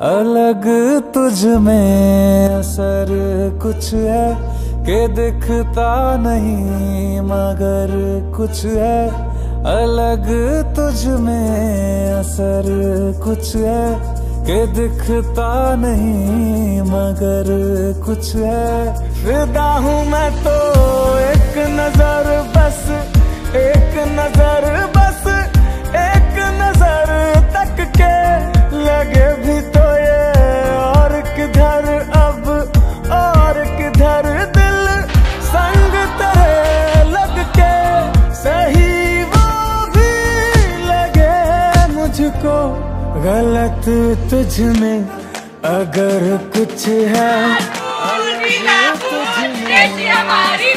अलग तुझ में असर कुछ है के दिखता नहीं, मगर कुछ है। अलग तुझ में असर कुछ है के दिखता नहीं, मगर कुछ है। फिदा हूँ मैं तो एक नज़र, बस एक नज़र मुझको गलत तुझ में अगर कुछ है। तुझ में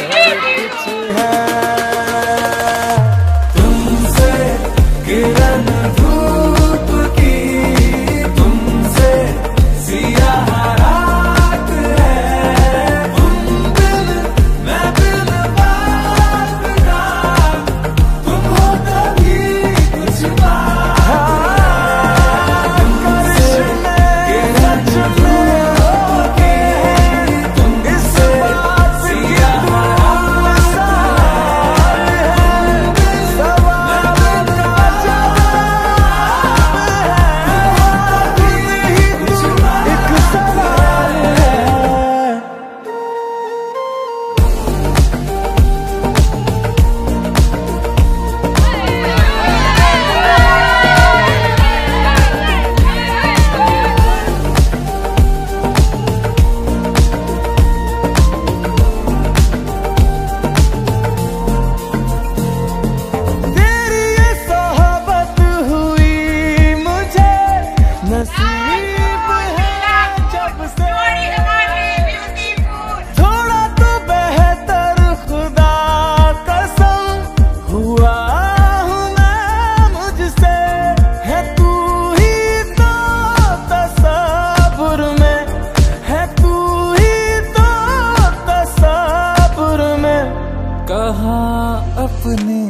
अपनी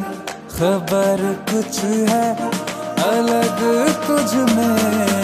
खबर कुछ है अलग तुझ में